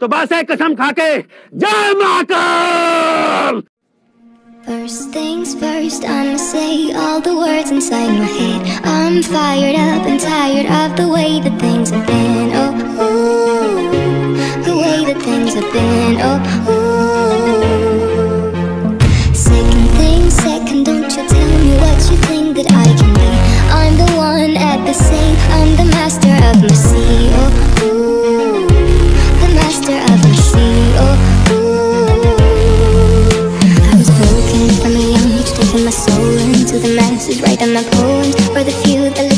तो बस एक कसम खा के जय Mahakal First things first, I'ma say all the words inside my head. I'm fired up and tired of the way that things have been. Oh, ooh, the way that things have been. Oh, ooh. For the few that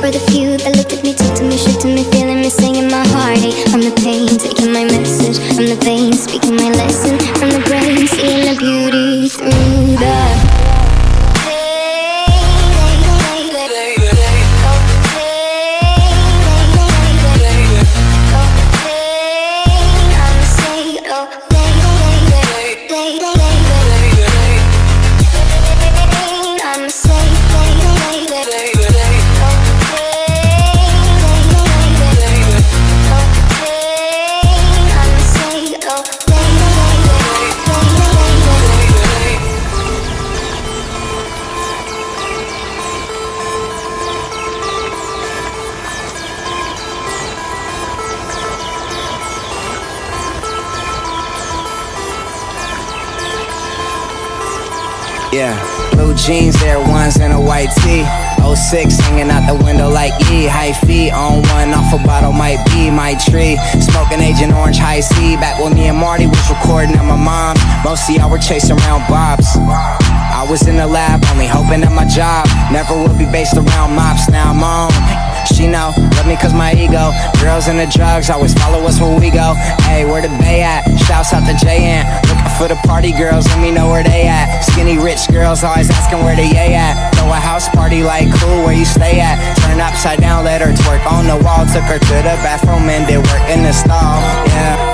For the few that looked at me, took to me, shook to me, feeling me, singing my heartache from the pain, taking my message. From the veins, speaking my lesson. From the brain, seeing the beauty through the. Yeah, blue jeans, Air Ones, and a white tee. 06 hanging out the window like E. Hyphy on one, off a bottle might be my tree. Smoking Agent Orange High C. Back when me and Marty was recording at my mom. Most of y'all were chasing around Bob's. I was in the lab, only hoping that my job never would be based around mops. Now I'm on. She know, love me cause my ego. Girls and the drugs always follow us where we go. Hey, where the bay at? Shouts out to JN. For the party girls, let me know where they at. Skinny rich girls always asking where they at. Throw a house party like cool, where you stay at? Turn upside down, let her twerk on the wall. Took her to the bathroom and did work in the stall. Yeah.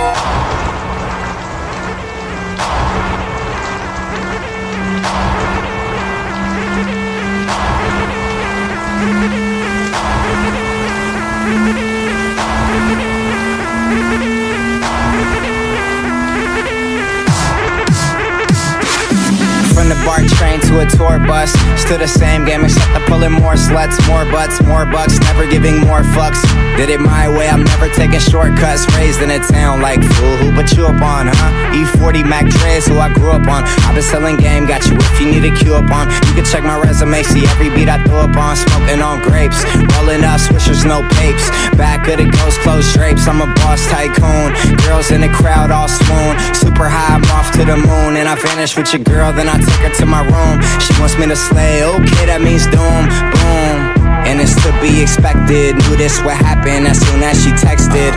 BART train to a tour bus. Still the same game except I'm pulling more sluts More butts, more bucks, never giving more fucks. Did it my way, I'm never taking shortcuts. Raised in a town like fool, who put you up on, huh? E40 Mac Dre's who I grew up on. I've been selling game, got you if you need a cue up on. You can check my resume, see every beat I throw up on. Smoking on grapes, rolling up swishers, no papes. Back of the ghost clothes drapes, I'm a boss tycoon. Girls in the crowd all swoon. Super high, I'm off to the moon. And I vanish with your girl, then I take her to my room. She wants me to slay, okay that means doom, boom. And it's to be expected. Knew this would happen as soon as she texted